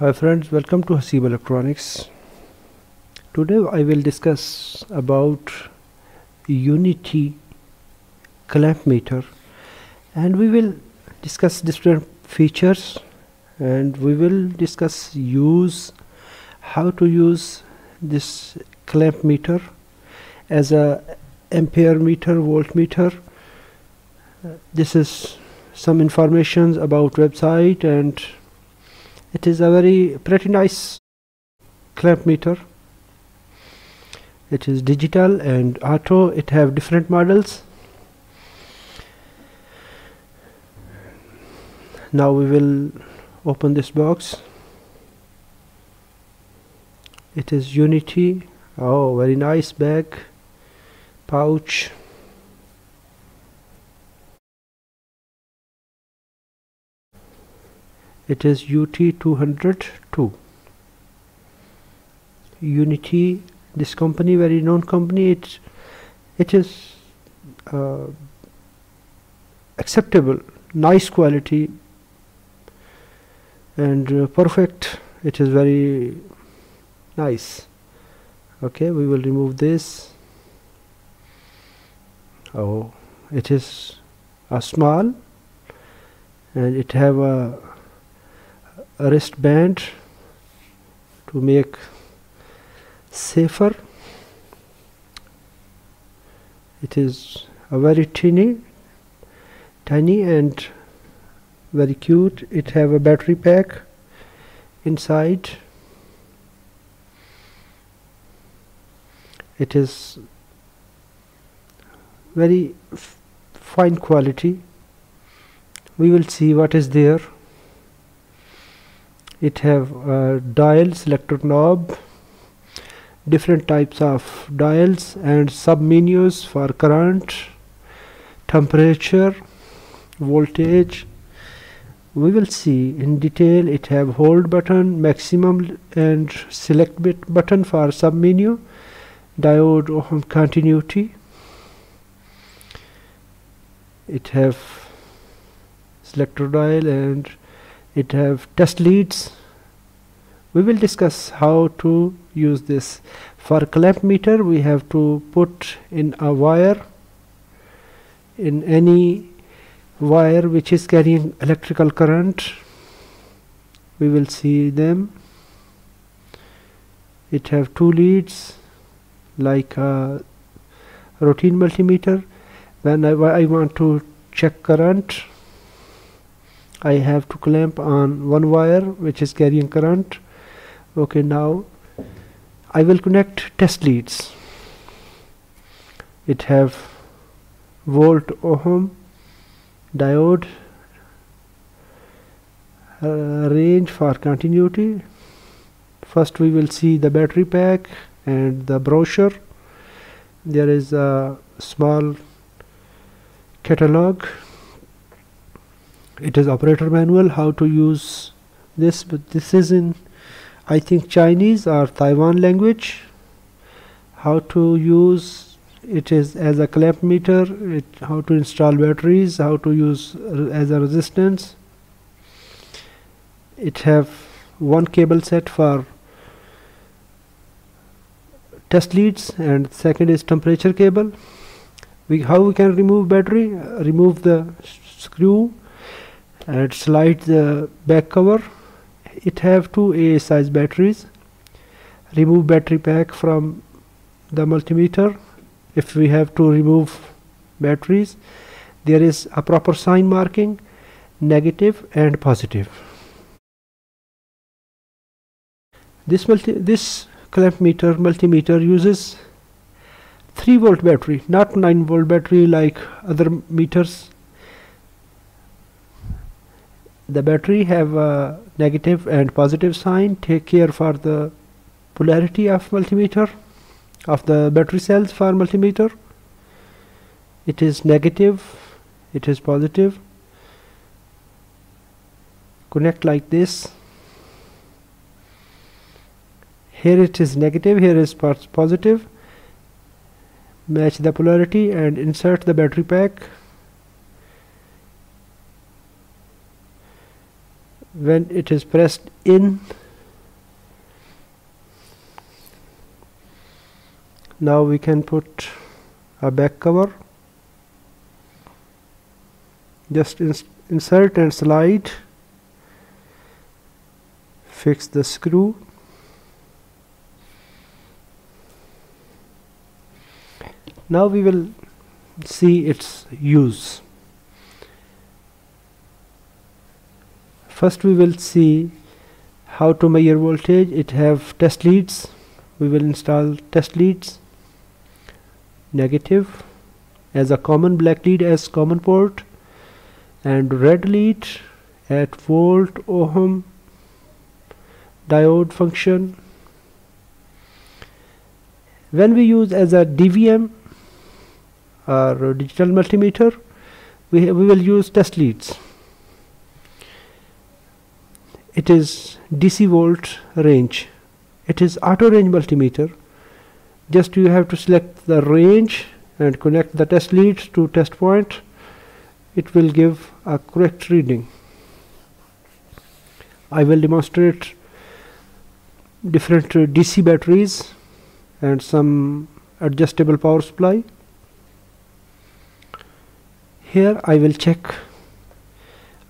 Hi friends, welcome to Haseeb Electronics. Today I will discuss about UNI-T clamp meter and we will discuss different features and we will discuss use how to use this clamp meter as a ampere meter voltmeter this is some information about website and it is a very pretty nice clamp meter. It is digital and auto. It have different models. Now we will open this box. It is UNI-T. Oh very nice bag. Pouch it is UT202 UNI-T this company very known company it it is uh, acceptable nice quality and uh, perfect. It is very nice. Okay we will remove this. Oh it is a small and it have a wristband to make safer. It is a very tiny tiny and very cute. It have a battery pack inside. It is very fine quality. We will see what is there it have uh, a dial selector knob different types of dials and sub menus for current temperature voltage. We will see in detail it have hold button maximum and select bit button for sub menu diode ohm continuity. It have selector dial and it have test leads. We will discuss how to use this. For clamp meter we have to put in a wire in any wire which is carrying electrical current. We will see them. It have two leads like a routine multimeter. When I, I want to check current I have to clamp on one wire which is carrying current. Okay now I will connect test leads. It have volt ohm diode uh, range for continuity. First we will see the battery pack and the brochure. There is a small catalog it is operator manual how to use this but this is in I think Chinese or Taiwan language. How to use it is as a clamp meter it, how to install batteries how to use as a resistance. It have one cable set for test leads and second is temperature cable. We how we can remove battery? Uh, remove the screw and slide the back cover. It have two A size batteries. Remove battery pack from the multimeter. If we have to remove batteries there is a proper sign marking negative and positive. This multi this clamp meter multimeter uses 3 volt battery not 9 volt battery like other meters the battery have a negative and positive sign. Take care for the polarity of multimeter of the battery cells for multimeter. It is negative it is positive. Connect like this. Here it is negative here is positive. Match the polarity and insert the battery pack when it is pressed in. Now we can put a back cover. Just ins insert and slide. Fix the screw. Now we will see its use. First we will see how to measure voltage. It have test leads. We will install test leads. Negative as a common black lead as common port. And red lead at volt ohm diode function. When we use as a DVM or digital multimeter we, we will use test leads it is DC volt range. It is auto range multimeter just you have to select the range and connect the test leads to test point. It will give a correct reading. I will demonstrate different uh, DC batteries and some adjustable power supply. Here I will check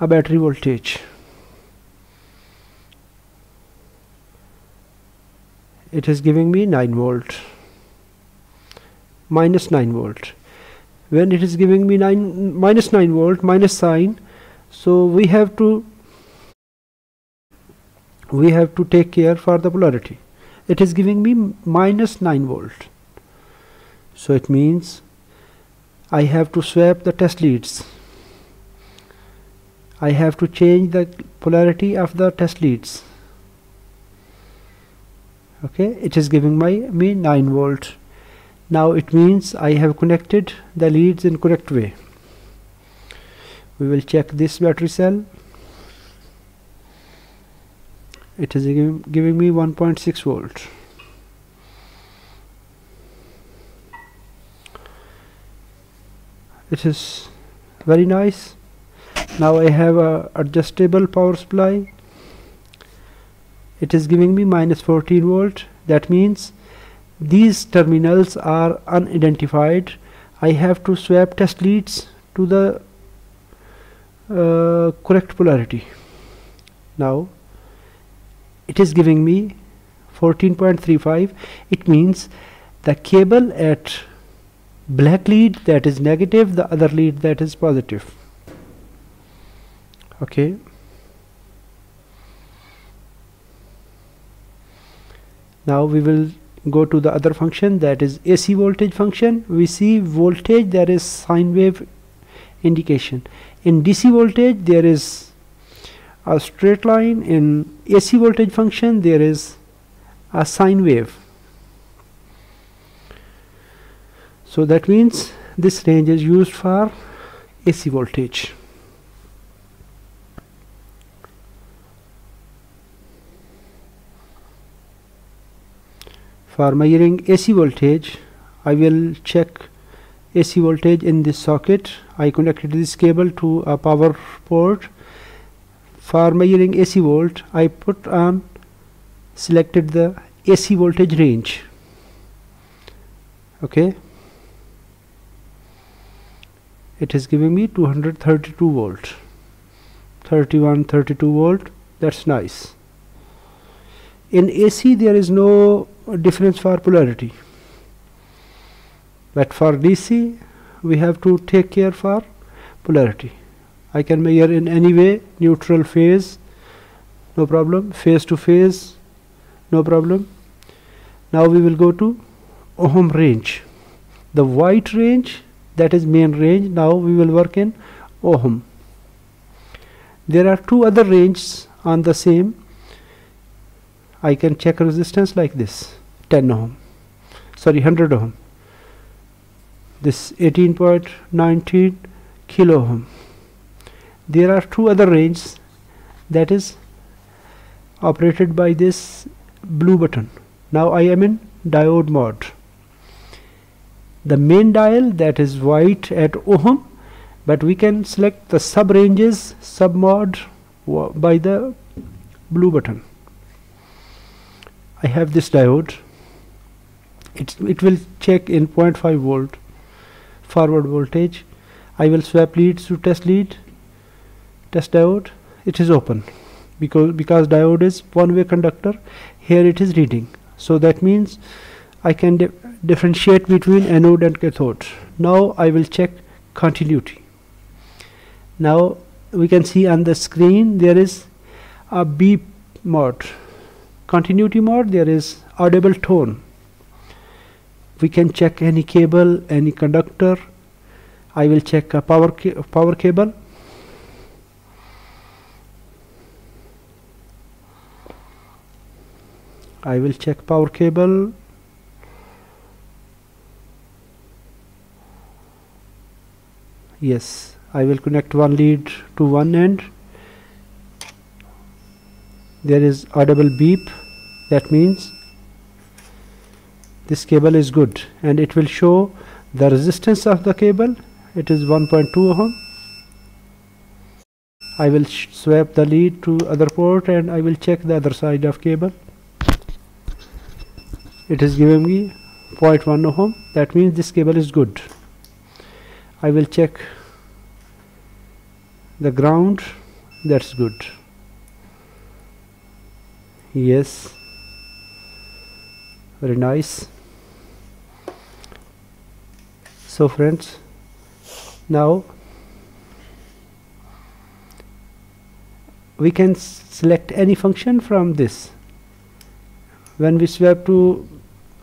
a battery voltage it is giving me 9 volt minus 9 volt. When it is giving me 9 minus 9 volt minus sign so we have to we have to take care for the polarity. It is giving me minus 9 volt. So it means I have to swap the test leads. I have to change the polarity of the test leads okay? It is giving my me 9 volt. Now it means I have connected the leads in correct way. We will check this battery cell. It is giving, me 1.6 volt. It is very nice. Now I have a adjustable power supply it is giving me minus 14 volt. That means these terminals are unidentified. I have to swap test leads to the uh, correct polarity. Now it is giving me 14.35 it means the cable at black lead that is negative the other lead that is positive. Okay now we will go to the other function that is AC voltage function. We see voltage there is sine wave indication. In DC voltage there is a straight line. In AC voltage function there is a sine wave. So that means this range is used for AC voltage for measuring AC voltage. I will check AC voltage in this socket. I connected this cable to a power port. For measuring AC volt I put on selected the AC voltage range. Okay. It is giving me 232 volt. 31 32 volt. That's nice. In AC there is no difference for polarity. But for DC we have to take care for polarity. I can measure in any way neutral phase no problem. Phase to phase no problem. Now we will go to ohm range. The white range that is main range now we will work in ohm. There are two other ranges on the same I can check resistance like this 10 ohm. Sorry 100 ohm. This 18.19 kilo ohm. There are two other ranges that is operated by this blue button. Now I am in diode mode. The main dial that is white at ohm but we can select the sub ranges sub mode by the blue button I have this diode. It, it will check in 0.5 volt forward voltage. I will swap leads to test lead test diode. It is open because because diode is one way conductor. Here it is reading. So that means I can di differentiate between anode and cathode. Now I will check continuity. Now we can see on the screen there is a beep mode continuity mode there is audible tone. We can check any cable any conductor. I will check a power ca power cable. I will check power cable. Yes I will connect one lead to one end. There is audible beep that means this cable is good and it will show the resistance of the cable. It is 1.2 ohm. I will swap the lead to other port and I will check the other side of cable. It is giving me 0.1 ohm. That means this cable is good. I will check the ground. That's good. Yes very nice. So friends now we can select any function from this. When we swap to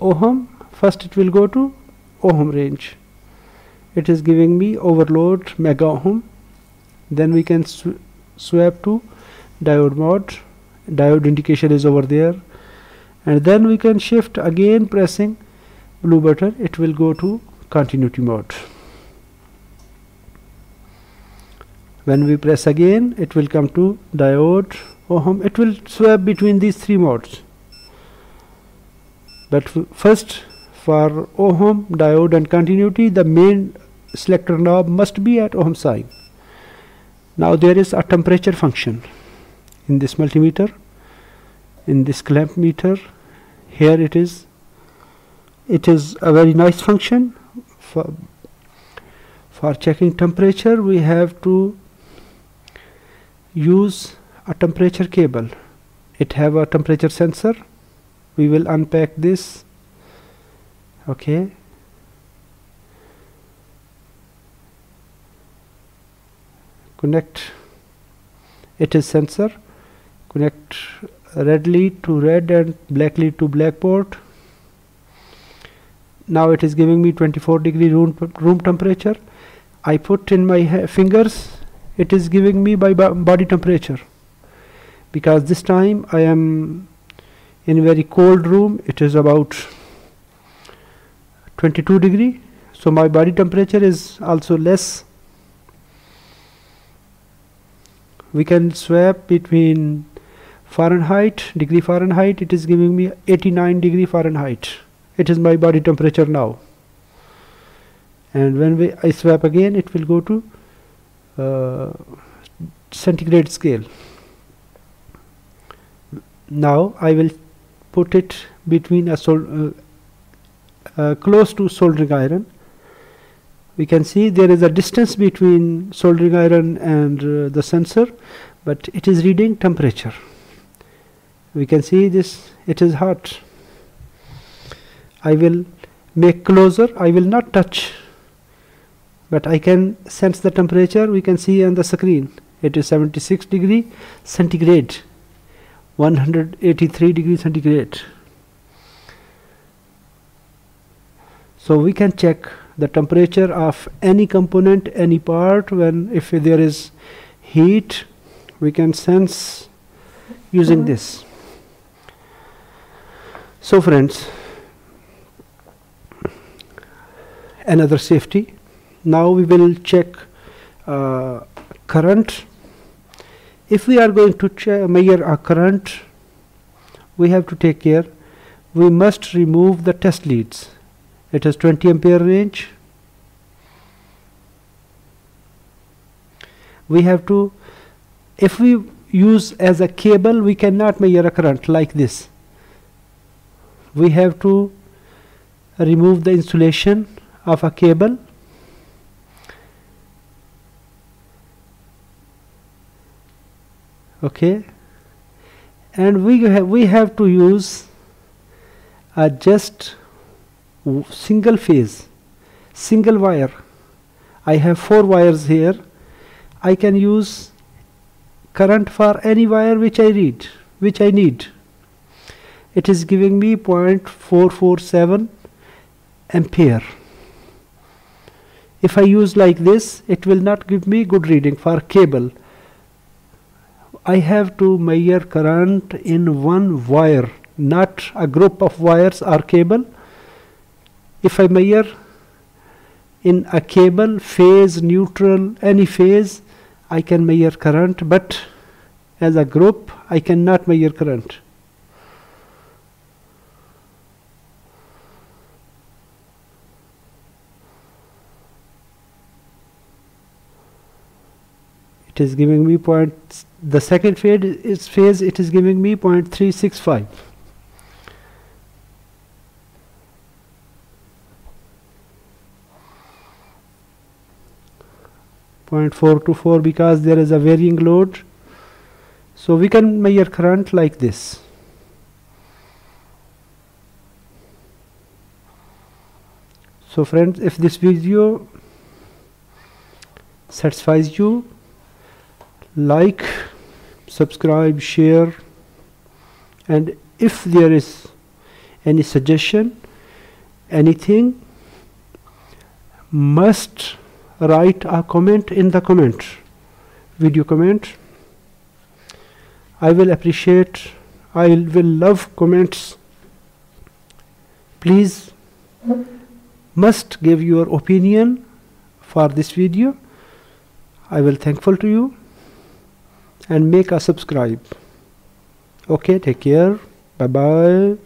ohm first it will go to ohm range. It is giving me overload mega ohm then we can sw swap to diode mode diode indication is over there and then we can shift again pressing blue button. It will go to continuity mode. When we press again it will come to diode. Ohm it will swap between these three modes. But first for ohm diode and continuity the main selector knob must be at ohm sign. Now there is a temperature function in this multimeter in this clamp meter here it is. It is a very nice function. For for checking temperature we have to use a temperature cable. It have a temperature sensor. We will unpack this. Okay. Connect. It is sensor connect red lead to red and black lead to black port now it is giving me 24 degree room, room temperature. I put in my fingers it is giving me by body temperature. Because this time I am in very cold room it is about 22 degree. So my body temperature is also less. We can swap between Fahrenheit degree Fahrenheit it is giving me 89 degree Fahrenheit. It is my body temperature now. And when we I swap again it will go to uh, centigrade scale. Now I will put it between a sol uh, uh, close to soldering iron. We can see there is a distance between soldering iron and uh, the sensor but it is reading temperature we can see this it is hot. I will make closer I will not touch. But I can sense the temperature we can see on the screen. It is 76 degree centigrade 183 degree centigrade. So we can check the temperature of any component any part when if there is heat we can sense using uh-huh. this so friends another safety. Now we will check uh, current. If we are going to measure a current we have to take care. We must remove the test leads. It is 20 ampere range. We have to if we use as a cable we cannot measure a current like this we have to remove the insulation of a cable. Okay? And we have we have to use a just single phase single wire. I have four wires here. I can use current for any wire which I read which I need it is giving me 0.447 ampere. If I use like this it will not give me good reading for cable. I have to measure current in one wire not a group of wires or cable. If I measure in a cable phase neutral any phase I can measure current but as a group I cannot measure current it is giving me point the second phase is phase it is giving me 0.365 0.424 because there is a varying load. So we can measure current like this. So friends if this video satisfies you like subscribe share. And if there is any suggestion anything must write a comment in the comment video comment. I will appreciate I will love comments. Please must give your opinion for this video. I will thankful to you and make a subscribe. Okay take care. Bye bye